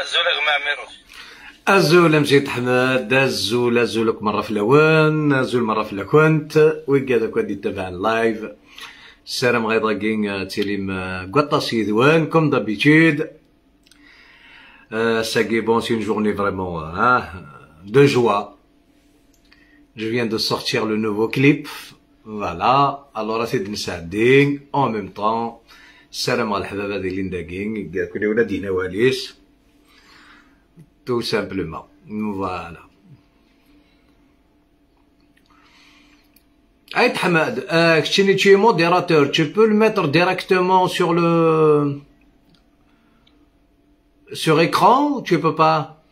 الزول غماميروس الزول مجيد حماد الزول زولك مرة في الأوان الزول مرة في الأكونت ويقادك ودي تتابع اللايف السلام غير ضاقين تيريم قطاس يدوان كوم دابيتيد أه، ساقي بون سي جورني فريمون دو جوا Je viens de sortir le nouveau clip. Voilà. Alors, c'est de Sading. En même temps, salam al-Hababa de Linda Ging. Il y a que les Tout simplement. Voilà. Aït Hamad, euh, tu es modérateur, tu peux le mettre directement sur le sur écran ou tu peux pas?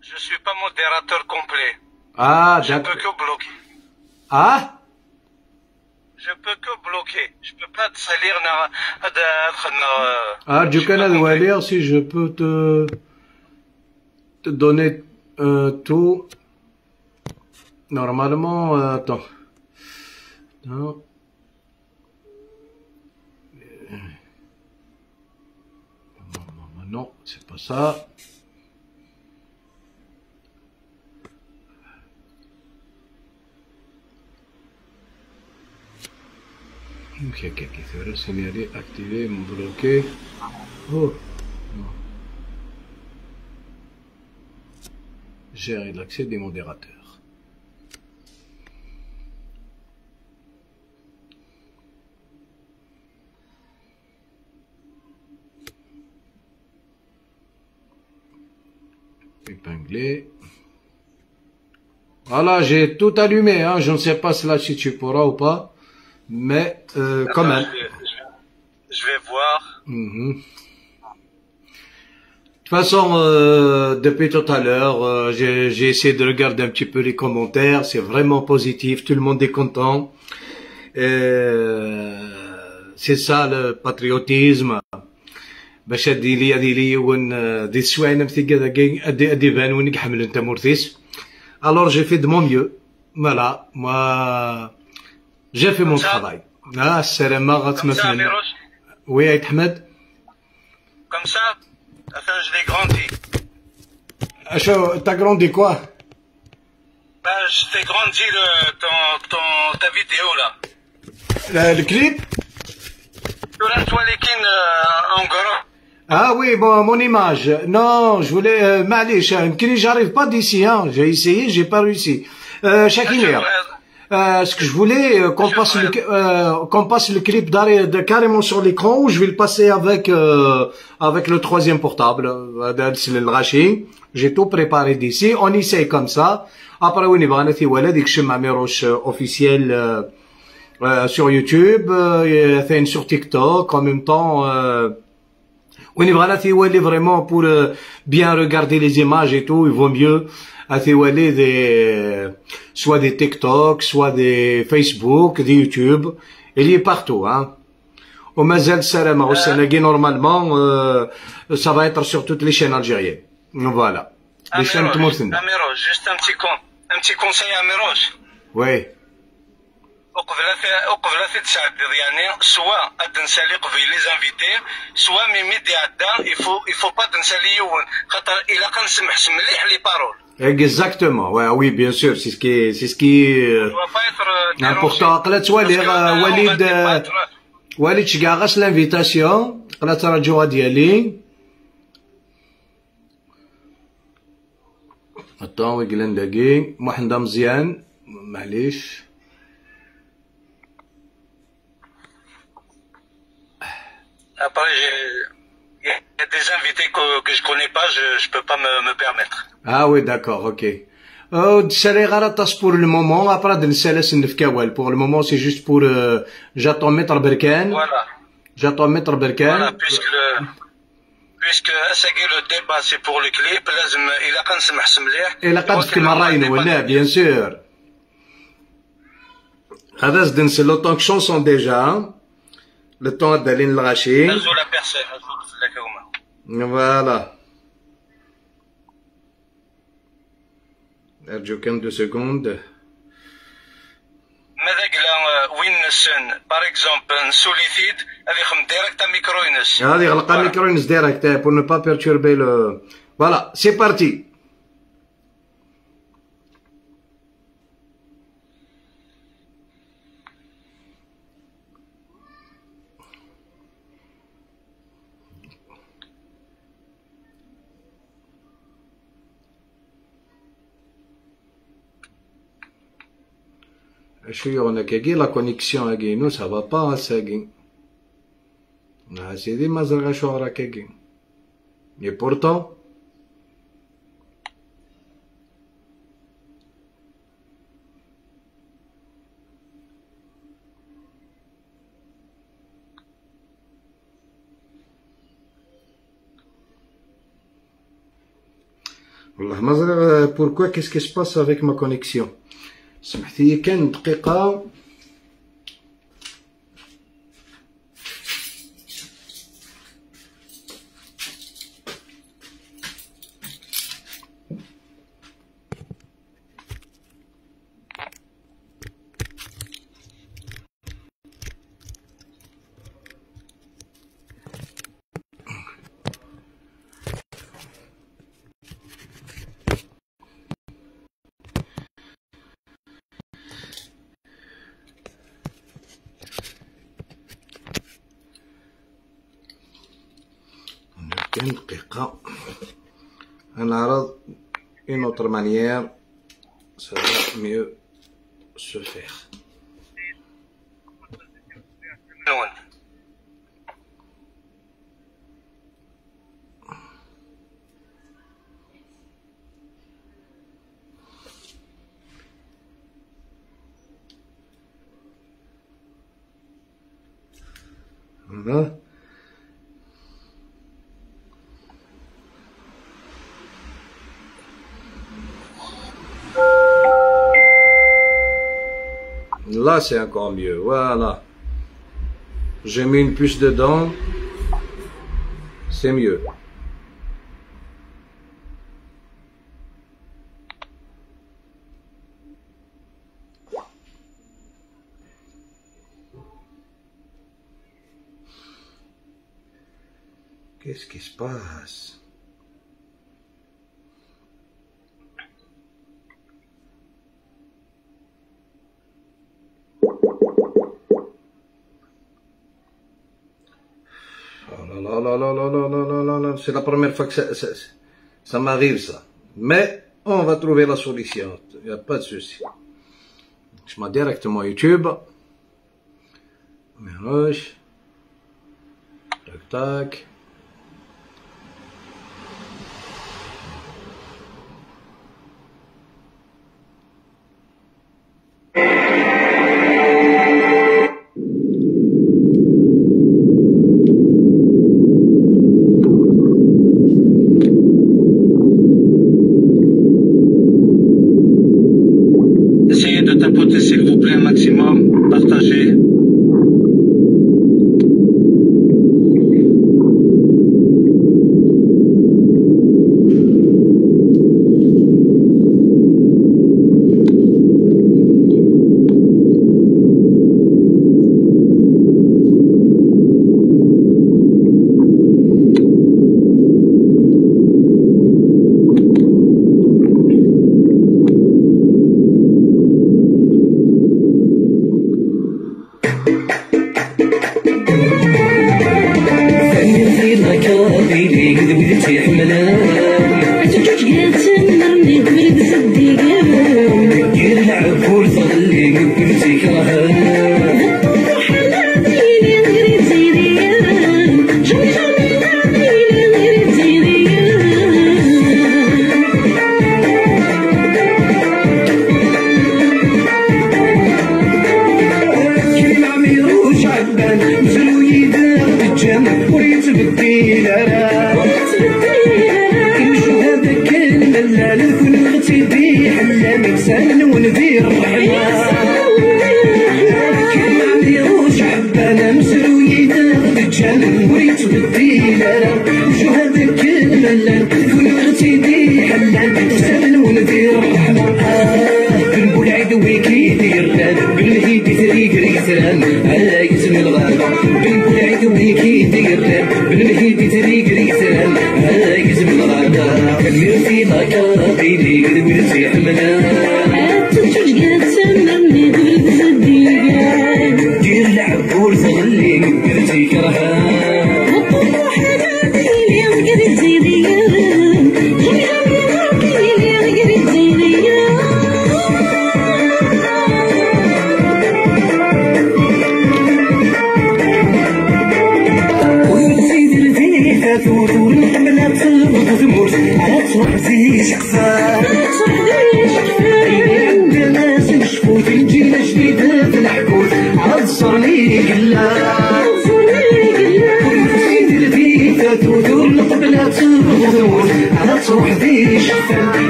Je suis pas modérateur complet. Ah, d'accord. Je peux que bloquer. Ah? Je peux que bloquer. Je peux pas te salir. Ah, du canal si je peux te donner euh, tout. Normalement, attends. Non. C'est pas ça. Ok, ok, ok, c'est activer, bloquer. Oh. Non. Gérer l'accès des modérateurs. Épingler. Voilà, j'ai tout allumé, hein. Je ne sais pas si là si tu pourras ou pas, mais euh, quand même. Je vais, je voir. Mhm. De toute façon, euh, depuis tout à l'heure, euh, j'ai j'ai essayé de regarder un petit peu les commentaires. C'est vraiment positif. Tout le monde est content. Euh, c'est ça le patriotisme. باش هادي لي هادي لي ون دي السوايع مثل كذا كاين ادي ادي بان وين حمل انت مورتيس alors j'ai fait de mon mieux voilà moi j'ai fait mon Comme ça. travail ah السلامة Comme ça, غتمثل Mirosh. oui عيد حمد Comme Parce je l'ai grandi. Ah, t'as grandi quoi Ben, je t'ai grandi le, ton, ta vidéo, là. Le, le clip euh, en gros. Ah oui, bon, mon image. Non, je voulais... Euh, Mali, j'arrive pas d'ici, hein. J'ai essayé, j'ai pas réussi. Euh, euh, ce que je voulais, euh, qu'on Je passe, le, voudrais- euh, qu'on passe le clip d'arrêt- de, carrément sur l'écran ou je vais le passer avec, euh, avec le troisième portable. euh, c'est le Rachi. J'ai tout préparé d'ici. On essaye comme ça. Après, oui, نبغى نثي ولا ديك الشمع ميروش officiel euh, euh, sur YouTube, euh, et sur TikTok en même temps. Euh, oui, voilà, c'est ouais, vraiment pour euh, bien regarder les images et tout, il vaut mieux à ouais, des soit des TikTok, soit des Facebook, des YouTube, il y est partout, hein. Au Mazel Salama au Sénégal, normalement, euh, ça va être sur toutes les chaînes algériennes. Voilà. Les chaînes Amirosh, Tmoursina. Amirosh, juste un petit con, un petit conseil à Amirosh. Oui. وقبل وقبل تتعدد يعني سواء تنسالي قبل لي زانفيتي سواء ميمي دي عدا يفو يفو با تنسالي يون خاطر الا كنسمح مليح لي بارول Exactement. Ouais, oui, bien sûr. C'est ce qui est, c'est ce qui est euh, important. قلت ولي وليد آه، وليد شكا غاس لانفيتاسيون قلت رجوها ديالي attends وي قلنا نداكي محمد مزيان معليش Après, il y a des invités que, que je connais pas, je, je peux pas me, me permettre. Ah oui, d'accord, ok. Oh, تسالي غير طاس pour le moment, après de نسالس نفكاول. Pour le moment, c'est juste pour, euh, j'attends mettre بركان. Voilà. J'attends mettre Voilà, بركان. puisque le, puisque اساقي le débat c'est pour le clip, لازم الا كنسمح مليح إلا قد في مرين ولا bien sûr. هذا زد نسي لو طونك شونسون ديجا. le temps d'aller le l'arracher. Voilà. Arjokan, deux secondes. Euh, Par exemple, un sollicite avec direct à micro-ines. Ah, direct à micro-ines direct pour ne pas perturber le. Voilà, c'est parti. Parce la connexion avec nous, ça va pas hein, assez. On a assez de mazalgachor avec Et pourtant, Pourquoi Qu'est-ce qui se passe avec ma connexion? سمحتي كان دقيقة une autre manière ça va mieux se faire. Voilà. C'est encore mieux. Voilà. J'ai mis une puce dedans. C'est mieux. La première fois que ça, m'arrive ça. Mais on va trouver la solution, il n'y a pas de souci. Je mets directement YouTube. Mélange. Tac اللي بديت بالعيد تريق الكسران هلا يسمي الغابة بالبلاد وهيك يدير بالعيد تريق الكسران هلا يسمي الغابة كمير في ذاك ربي ليقدر ويرتاح منام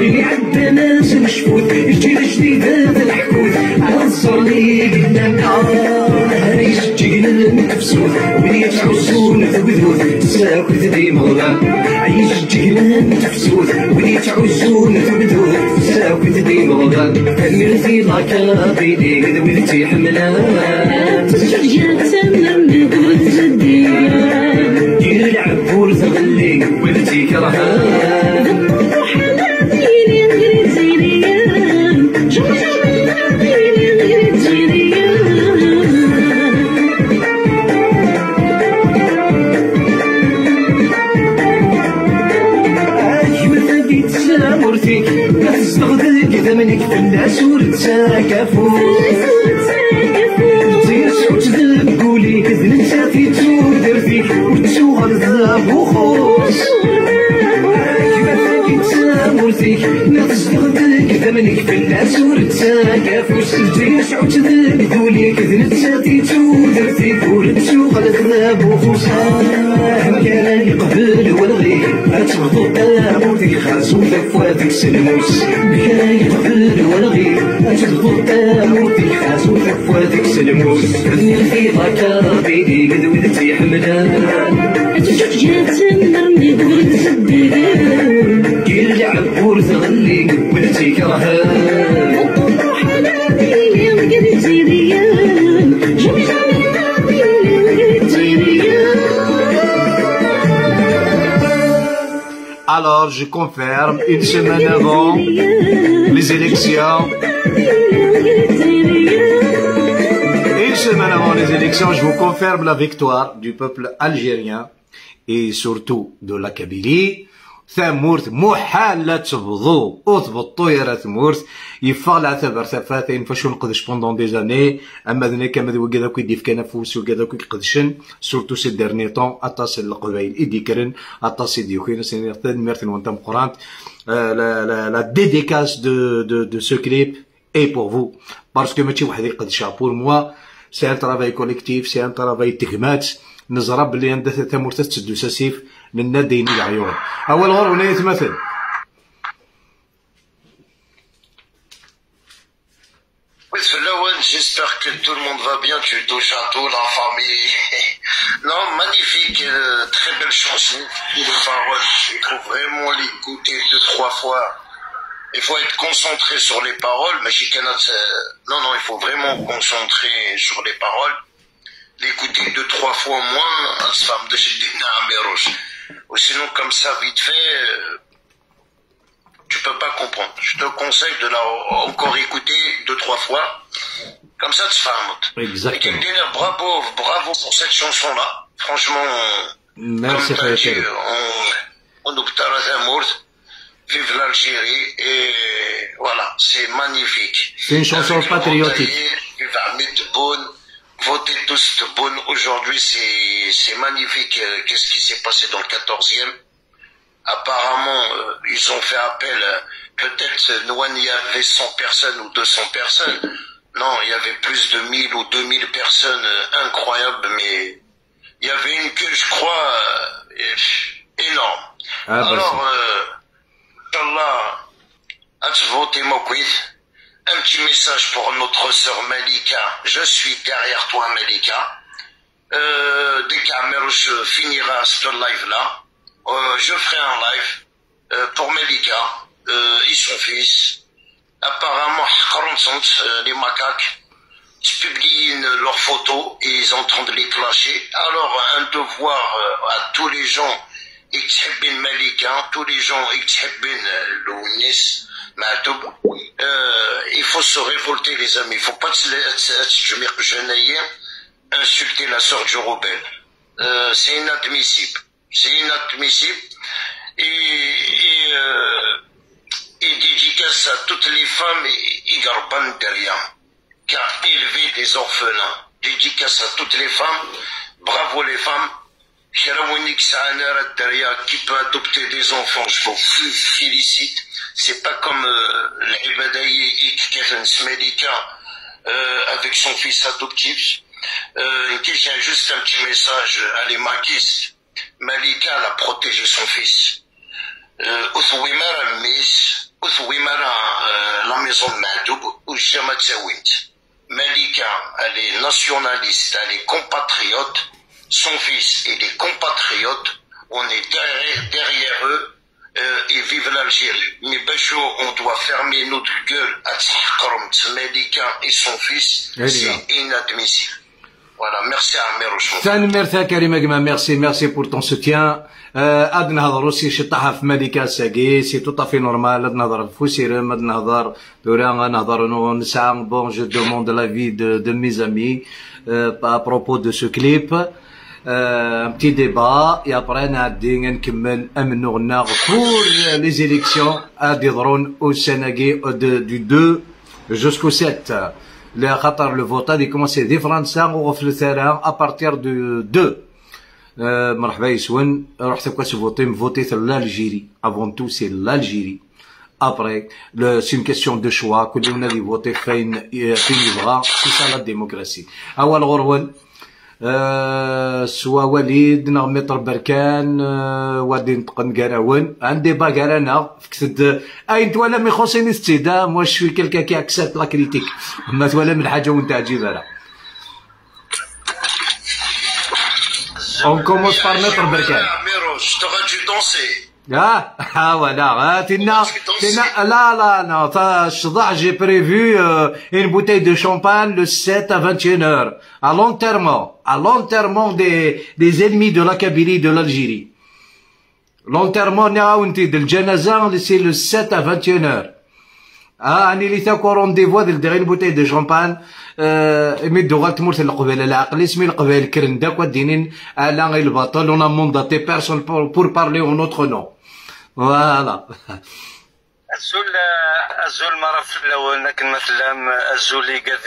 يعد ناس مشفوت الجيل الجديد هذا الحكوت عنصر لي قدام نهار يسجل المكبسوت ولي تعوزون ثوذوت ساكو ذبي مغلا يسجل المكبسوت ولي تعوزون ثوذوت ساكو ذبي مغلا حملتي لاكا بيدي ذوذتي حملا تسجل تمام بقبل جدي دير العبور تغلي ولدي كرهان لك في الناس ورتاك فوش الجيش عتذاك دولي كذنت شاتي تو درتي دولت شوق الكذاب وخوصان مكان يقبل والغير اتغضو الطاب وذي خاص وثفواتك سلوس مكان يقبل والغير اتغضو الطاب وذي خاص وثفواتك سلوس بني الحيطة كاربيدي قد ولدتي حمدان تجي تسمرني قبل تسديدي كل عبور تغلي ولدتي كرهان Alors, je confirme, une semaine avant les élections, une semaine avant les élections, je vous confirme la victoire du peuple algérien et surtout de la Kabylie. ثمورت محال تبضو اضبط طيرة ثمورت يفا العتبر سفاتين فاش نقدش بوندون دي زاني اما ذني كما ذو كذا كيديف كان فوس وكذا يقدشن سورتو سي ديرني طون اتاسي القبائل ايدي كرن اطاس ايدي سيني سينيرتان ميرتن وانت مقرانت لا ديديكاس دو دو دو سو كليب اي بور فو باسكو ماشي واحد يقدشها بور موا سي ان ترافاي كوليكتيف سي ان ترافاي تكمات نزرب بلي عندها تمرتات تسدو ساسيف لنا دين العيون اول غور ونيت مثل Oui, c'est Lawan, j'espère que tout le monde va bien, tu touches à tout, la famille. non, magnifique, euh, très belle chanson. Les paroles, il faut vraiment l'écouter deux, trois fois. Il faut être concentré sur les paroles, mais chez Canada, non, non, il faut vraiment concentrer sur les paroles. L'écouter deux, trois fois au moins, femme de chez Améroche. Ou sinon, comme ça, vite fait, euh, tu peux pas comprendre. Je te conseille de la encore écouter deux, trois fois. Comme ça, tu fais Exactement. Et bravo, bravo pour cette chanson-là. Franchement, Merci comme t'as dit, on, on. Vive l'Algérie et voilà, c'est magnifique. C'est une chanson patriotique. Vive Ahmed Tebboune. Votez tous Tebboune. Aujourd'hui, c'est c'est magnifique. euh, Qu'est-ce qui s'est passé dans le 14e Apparemment, euh, ils ont fait appel. euh, Peut-être Nouane, il y avait 100 personnes ou 200 personnes. Non, il y avait plus de 1000 ou 2000 personnes. euh, incroyable, mais il y avait une queue, je crois, euh, énorme. Ah, bah, Alors, euh, Inch'Allah, Atzvot et Mokwit, un petit message pour notre sœur Malika. Je suis derrière toi, Malika. Euh, dès qu'Amerouche finira ce live-là, euh, je ferai un live euh, pour Malika euh, et son fils. Apparemment, 40 sont euh, les macaques. publient leurs photos et ils entendent les clasher. Alors, un devoir euh, à tous les gens, يتحبين ملكة tous les gens يتحبين لونيس معتوب il faut se révolter les amis il faut pas تجميق جناية insulter la sœur du rebelle euh, c'est inadmissible c'est inadmissible et, et, euh, et dédicace à toutes les femmes et Garban derrière qui a élevé des orphelins. Dédicace à toutes les femmes. Bravo les femmes. qui peut adopter des enfants, je vous félicite. C'est pas comme euh, l'Ibadaï euh, avec son fils adoptif. Euh, qui tient juste un petit message à les. Malika a protégé son fils. Euh, la maison de Madoub, ou. Malika, elle est nationaliste, elle est compatriote, son fils et les compatriotes, on est derrière, derrière eux, euh, ils vivent l'Algérie. Mais Bachou, on doit fermer notre gueule à Tchakram, Malika et son fils, c'est inadmissible. Voilà, merci à Amir merci Karim merci, merci pour ton soutien. هاد نهضروا سي شي طاحه في ملكه ساكي سي تو طافي نورمال هاد نهضر في سيرم هاد نهضر دورا نهضر نسعى بون جو دوموند لا في دو دو مي زامي ا بروبو دو سو كليب un petit débat et après نعدي نكمل امنو غنا pour les élections غادي يضرون au Sénégal du 2 jusqu'au 7 le خاطر le vote غادي commencer دي فرنسا وفي الثاني à partir du 2 مرحبا يسون رحت كاس فوتي فوتيت l'Algérie avant tout c'est l'Algérie après c'est une question de choix كلنا اللي فوتي فين فين يبغى c'est ça la démocratie اول غرول سوا وليد نا متر بركان وادي نتقن كراون عندي باكار أنا فكتد اين تولا مي خصني استدام واش في كلكا كي اكسبت لا كريتيك. ما تولا من حاجة وانت عجيب راه On commence par mettre Berkel. je t'aurais dû danser. Ah, ah voilà, ah, tina, tina, là, là, non, j'ai prévu euh, une bouteille de champagne le 7 à 21 heures, à l'enterrement, à l'enterrement des, des ennemis de la Kabylie de l'Algérie. L'enterrement de Janazan, c'est le 7 à 21 heures. Ah, اني اللي تاكو رونديفو ديال une bouteille de champagne مدو غتمرت القبائل العقل اسمي القبائل كرن داك ودينين على البطل اون مونداتي بيرسون بور بارلي اون اوتر نو فوالا. الزول الزول مرة في اللون لكن مثلا الزول اللي قال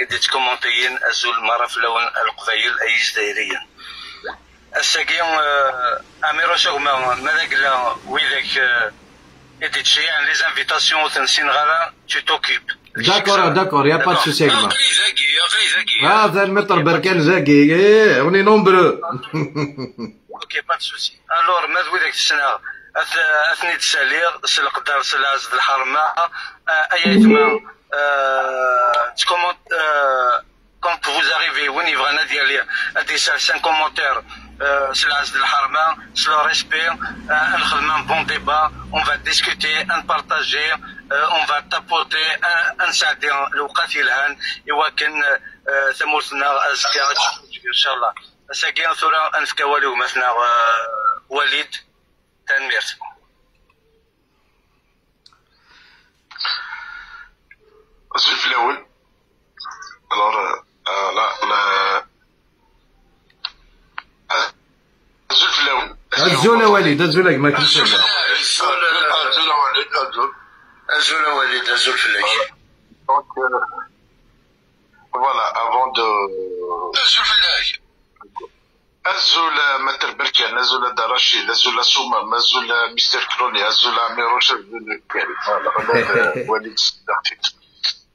اديت كومونتيين الزول مرة في اللون القبائل أي جزائريا الساقي آه، اميرو سوغما ماذا قال ويلك آه، إديت شي عن لي زانفيتاسيون تنسين غالا تو توكيب داكور داكور يا با دو سوسي زاكي يا زاكي. آه ذا مطر بركان زاكي. إيه اوني نومبرو. أوكي با دو سوسي الور ماذا ويلك السنة اثني تسالير سل قدر سل عزد الحرمة ايتما تكومونت quand vous arrivez وين يبغى ديالي ادي سال commentaire sur la de l'Harma, sur le respect, un bon débat, on va discuter, un partager, on va tapoter, un s'aider, le وقت يلهان يوكن ثمورتنا أزكى إن شاء الله. ساقي ثورة أنفك والو مثلا وليد تنمير. الزلف الأول. Alors, euh, là, là, الزولة وليد الزولة ما كنتش الزولة وليد الزول الزولة وليد الزول فلاك Donc, euh, voilà, avant de... أزولا متر بركان أزولا دراشي أزولا سوما أزولا مستر كروني أزولا عمي رشد وليد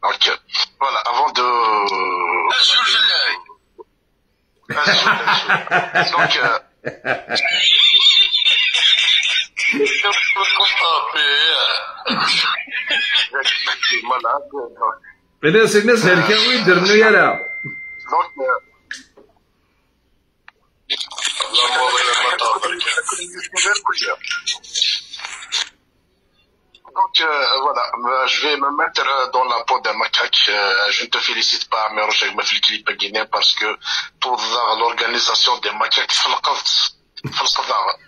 Donc voilà, avant de... Donc... Euh... بالناس الناس هلكا ويدرنوا يا لا دونك donc euh, voilà, euh, je vais me mettre euh, dans la peau d'un macaque. Euh, je ne te félicite pas, mais Roger m'a fait le clip guinéen parce que pour l'organisation des macaques, في القفط في القضاء.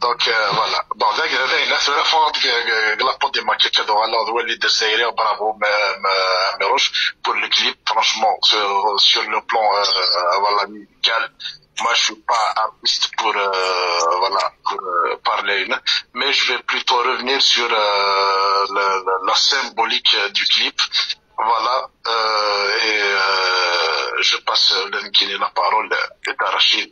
Donc euh, voilà. Bon, ذاك هذا الناس ولا فوق la peau des macaques هذو على ذو اللي الجزائري برافو ميروش pour le clip franchement sur, sur le plan euh, voilà musical moi, je suis pas artiste pour euh, voilà pour, euh, parler, mais je vais plutôt revenir sur euh, la, la, symbolique du clip. Voilà, euh, et euh, je passe la parole à Rachid.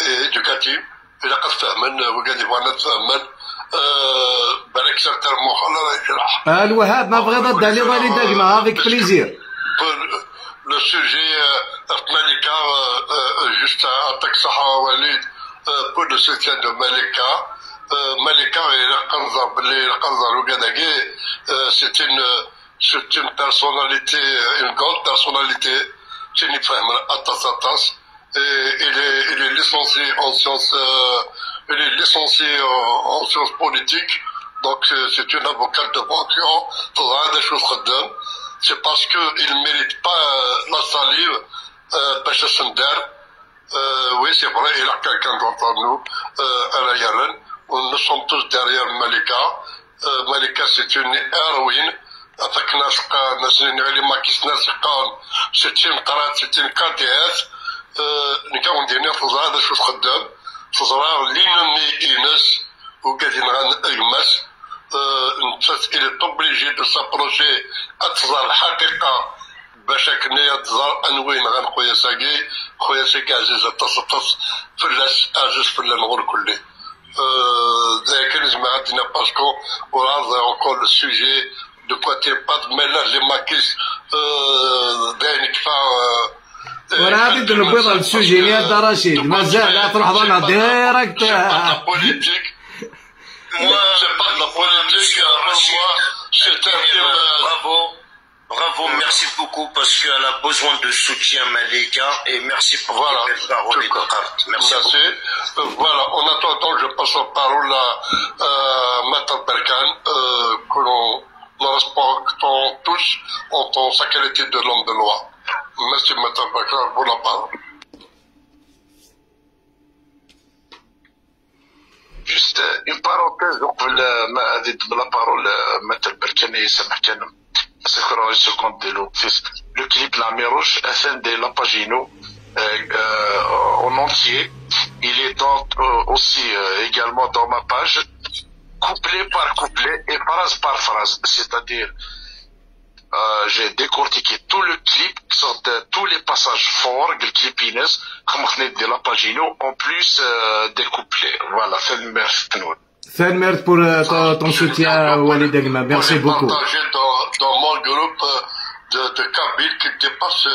ايديوكاتيف إلى قفت امن وقال يبغى نتامن إيه، بالك سيرتر موخ الله يجرح. الوهاب ما بغيت الدالي بغيت الدقمة افيك بليزير. لو سوجي إيه، عطنا إيه، جوست عطاك صحة وليد بو لو سوتيان دو مالكا. مالكا إلى قنزة بلي القنزة الوكاداكي سيتي سيتي بيرسوناليتي اون كول بيرسوناليتي تيني فاهم اتاس اتاس et il est, il est licencié en sciences, euh, il est licencié en, en sciences politiques, donc euh, c'est une avocate de vocation, faudra des choses redonner. C'est parce qu'il ne mérite pas euh, la salive, euh, Pacha Sender. Euh, oui, c'est vrai, il a quelqu'un d'entre nous, euh, à la Yaren. Nous sommes tous derrière Malika. Euh, Malika, c'est une héroïne. هذاك ناس قا- ناس اللي ما كيس ناس قان ستين قرات ستين كاتيات نكون دينا فضاء باش قدام فضاء اللي نمي إيناس وكادي نغان ايماس آه، نتسات إلى الطب اللي يجي بسابروشي أتظهر الحقيقة باش كنا تظهر أنوين غان خويا ساكي خويا ساكي عزيز التص التص فلاس عزيز فلا نغور كلي. آه، ذاك الجماعة عندنا باسكو ورعرض أونكور لو سوجي دو كوتي باد مي لا جي ماكيس آه، داين كفا وراه غادي نبيض على السوجي يا دا رشيد مازال لا تروح ضنا ديريكت la politique. Moi, c'est pas de la politique, pour moi, c'est un film. euh, Bravo. Bravo, merci beaucoup parce qu'elle a besoin de soutien, Malika, et merci pour Voilà. les belles paroles et de cartes. Merci beaucoup. Merci. Euh, voilà, en attendant, je passe la parole à euh, Maître Berkan, euh, que l'on nous respectons tous en tant sa qualité de l'homme de loi. Monsieur Matabakar vous la parole. Juste euh, une parenthèse, donc la parole, euh, Matal Berkani, Samakane, c'est que se compte de l'office. Le clip La Méroche, FND Lapagino, euh, en entier, il est aussi également dans ma page, couplet par couplet et phrase par phrase, c'est-à-dire euh, j'ai décortiqué tout le clip, euh, tous les passages forts, le clip Inès, de la Pagino, en plus euh, des couplets. Voilà, c'est le merci. C'est le merci pour euh, ton, ton soutien, euh, Walid Agma. Merci beaucoup. partagé dans, dans mon groupe de, de Kabyle qui dépasse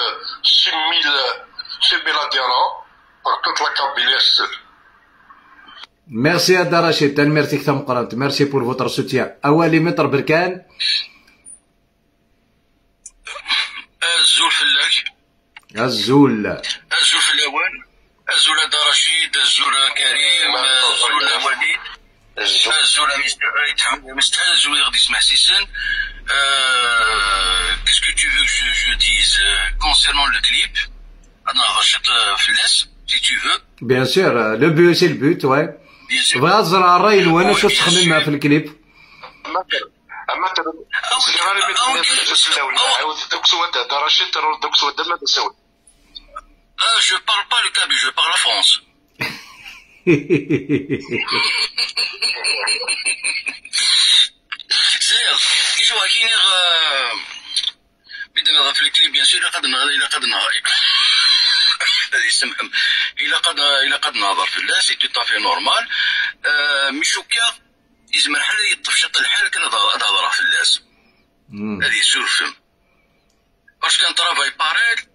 6 000, 000 adhérents par toute la Kabylie Merci à Darachid, merci Merci pour votre soutien. Awali Mitre Berkane. Azul fell-ak. Azul. Azul fell-awen. Azul a Dda Racid, azul a Karim, azul a Walid. Azul a Mistaz, oui, Rdis Mahsisen. Qu'est-ce que tu veux que je, dise concernant le clip? Anna Racid Felles, si tu veux. Bien sûr, euh, le but, c'est le but, ouais. أما انت سليمان Je parle pas le Kaby, je parle la France. سير كي شو كي بدنا في الكليب بيان سور قد إلى قد يسمحهم إلى قد إلى قد نهضر في الله سي تو طافي نورمال مشوكا يزمر حال يطفشط الحال كان هاد في اللاس هذه سور فم كان طرافاي باريل؟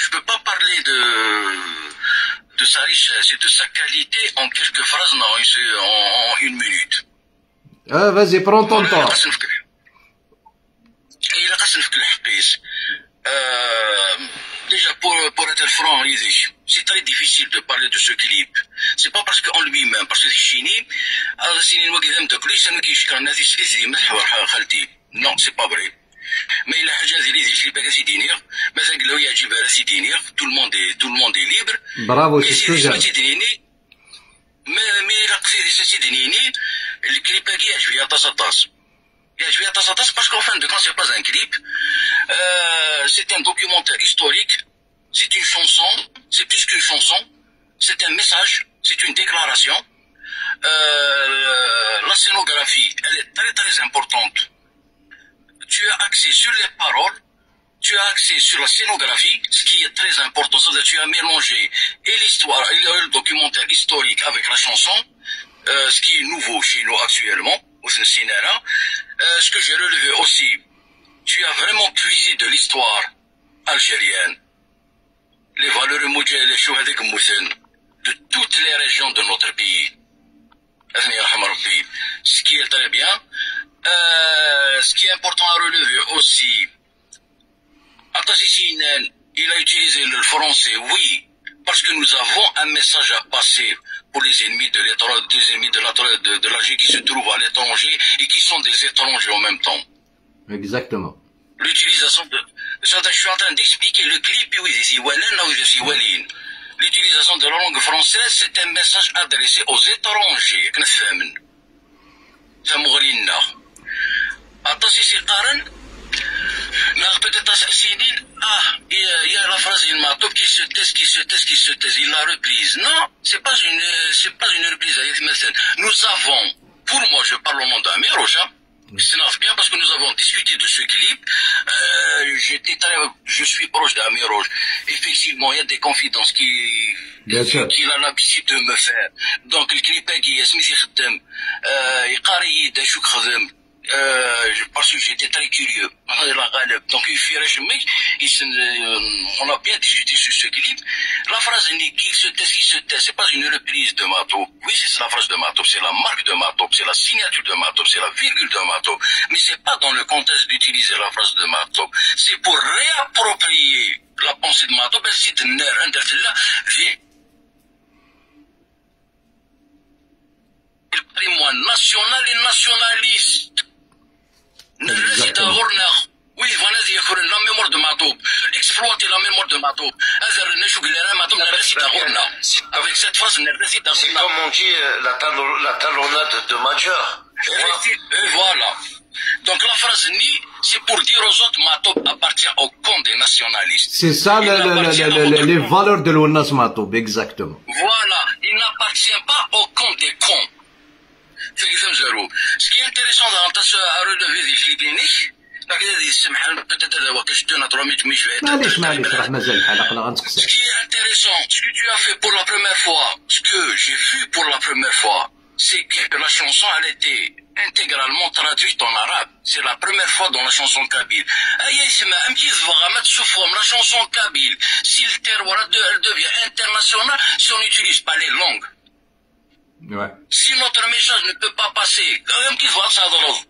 جو peux pas parler دو de sa richesse et de sa qualité en quelques phrases non en, en آه فازي برون طون طون الا قاسم فك الحقيس ديجا بور بور اتر فرون يزيش c'est très difficile de parler de ce clip. C'est pas parce qu'en lui-même, parce que Chini, هذا سنين وقدام تاكلي سنة كيشكر الناس يسلي مدح خالتي. Non, c'est pas vrai. ما إلا حاجة زي اللي زي باكا سي دينير مثلا قال له يعجب على سي دينير tout le monde est tout le monde est libre Bravo, Mais c'est ce si que les j'aime. gens تدريني ما ما إلا قصير تدريني الكليب هاكي يعجب يا طاس طاس يعجب يا طاس طاس parce qu'en fin de compte c'est pas un clip Euh, c'est un documentaire historique c'est une chanson c'est plus qu'une chanson c'est un message c'est une déclaration. Euh, la scénographie elle est très très importante. Tu as accès sur les paroles, tu as accès sur la scénographie, ce qui est très important, c'est-à-dire tu as mélangé et l'histoire, et le documentaire historique avec la chanson, euh, ce qui est nouveau chez nous actuellement, au cinéma. Euh, ce que j'ai relevé aussi, tu as vraiment puisé de l'histoire algérienne, les valeurs modèles, les chouhadek de toutes les régions de notre pays. Ce qui est très bien. Euh, ce qui est important à relever aussi, il a utilisé le français, oui, parce que nous avons un message à passer pour les ennemis de l'étranger, des ennemis de l'Algérie qui se trouvent à l'étranger et qui sont des étrangers en même temps. Exactement. L'utilisation de je suis en train d'expliquer le clip L'utilisation de la langue française, c'est un message adressé aux étrangers. Ah, il y a la phrase il m'a qui se taise, qui se taise, qui se taise. Il l'a reprise. Non, c'est pas une, c'est pas une reprise à Nous avons, pour moi, je parle au nom d'Amiroucha, ça marche bien parce que nous avons discuté de ce clip. Euh, je suis proche d'Ami Roche. Effectivement, il y a des confidences qui qu'il a l'habitude de me faire. Donc, le clip est qui est, euh, il euh, parce que j'étais très curieux. Donc, il se- euh, on a bien discuté sur ce clip. La phrase ni qui se tait, qui se tait, c'est pas une reprise de Mato. Oui, c'est la phrase de Mato, c'est la marque de Mato, c'est la signature de Mato, c'est la virgule de Mato. Mais c'est pas dans le contexte d'utiliser la phrase de Mato. C'est pour réapproprier la pensée de Mato, ben, c'est une erreur, là, patrimoine national et nationaliste. La mémoire de la mémoire de Avec cette c'est comme on dit euh, la, la talonnade de Major. Et euh, voilà. Donc la phrase ni, c'est pour dire aux autres, Matoub appartient au camp des nationalistes. C'est ça les valeurs de l'ONAS Matoub, exactement. Voilà, il n'appartient pas au camp des cons. C'est ce que zéro. Ce qui est intéressant dans ta à relever des cliniques, peut-être d'avoir que je te naturellement mais je vais être معليش très, معليش très راه مازال الحلقة لا Ce غنتقصر qui est intéressant, ce que tu as fait pour la première fois, ce que j'ai vu pour la première fois, c'est que la chanson, elle était intégralement traduite en arabe. C'est la première fois dans la chanson kabyle. Aïe, c'est ma un petit vraiment sous forme, la chanson kabyle. Si le terroir, elle devient internationale, si on n'utilise pas les langues. Ouais. Si notre message ne peut pas passer, même qu'il voit ça dans l'autre.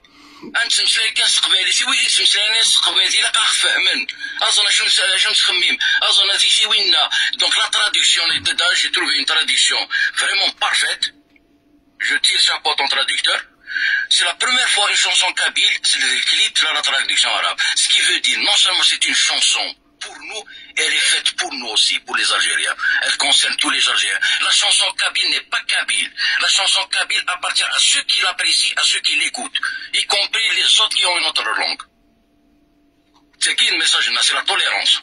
انت مسلاي كاس قبالي سي ويلي مسلاي ناس قبالي لا كنفهمن اظن شنو شنو تخمم اظن هذيك شي وينا دونك لا تراديكسيون dedans j'ai trouvé une traduction vraiment parfaite je tire chapeau à ton traducteur c'est la première fois une chanson kabyle c'est le clip là la traduction arabe ce qui veut dire non seulement c'est une chanson pour nous elle est faite pour nous aussi pour les Algériens. Elle concerne tous les Algériens. La chanson kabyle n'est pas kabyle. La chanson kabyle appartient à ceux qui l'apprécient à ceux qui l'écoutent y compris les autres qui ont une autre langue. C'est qui le message c'est la tolérance.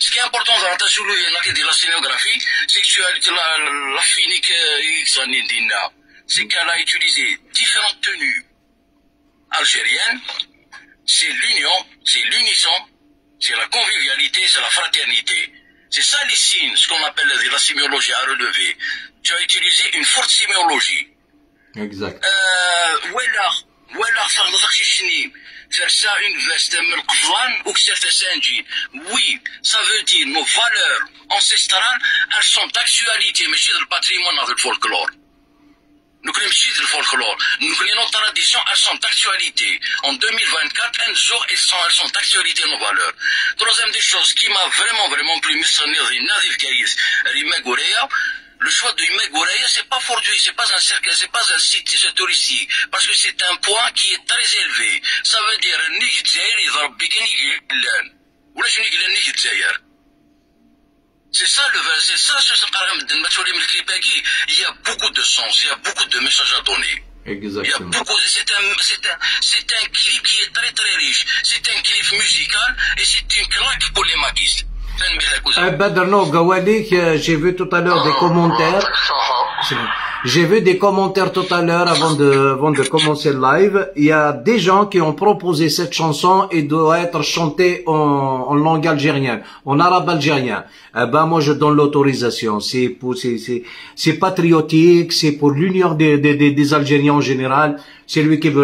Ce qui est important dans la de la scénographie, c'est que la, la finique euh, c'est qu'elle a utilisé différentes tenues algériennes. C'est l'union, c'est l'unisson, c'est la convivialité, c'est la fraternité. C'est ça les signes, ce qu'on appelle la sémiologie à relever. Tu as utilisé une forte sémiologie. Exact. ولا ولا فرض شني فرسا اون فيست من القفوان وكسرت سانجين وي سا فو دير نو فالور انسيسترال elles sont d'actualité ماشي ديال الباتريمون ديال الفولكلور nous connaissons le folklore. Nous connaissons nos traditions, elles sont d'actualité. En 2024, un jour, elles sont, elles sont d'actualité, nos valeurs. Troisième des choses qui m'a vraiment, vraiment plu, Nadif Gaïs, Rima le choix de Rima Gourea, c'est pas fortuit, c'est pas un cercle, c'est pas un site touristique, parce que c'est un point qui est très élevé. Ça veut dire, Nig Dzaïr, il va bien Niglan. Ou là, je Niglan Nig Dzaïr. C'est ça le c'est ça ce il y a beaucoup de sens, il y a beaucoup de messages à donner. Exactement. Il y a beaucoup, c'est un, c'est un, c'est un clip qui est très très riche. C'est un clip musical et c'est une claque pour les maquistes. J'ai vu tout à l'heure des commentaires. J'ai vu des commentaires tout à l'heure avant de, avant de commencer le live. Il y a des gens qui ont proposé cette chanson et doit être chantée en, en langue algérienne, en arabe algérien. Eh ben, moi, je donne l'autorisation. C'est pour, c'est, c'est, c'est patriotique, c'est pour l'union des, des, des Algériens en général. C'est lui qui veut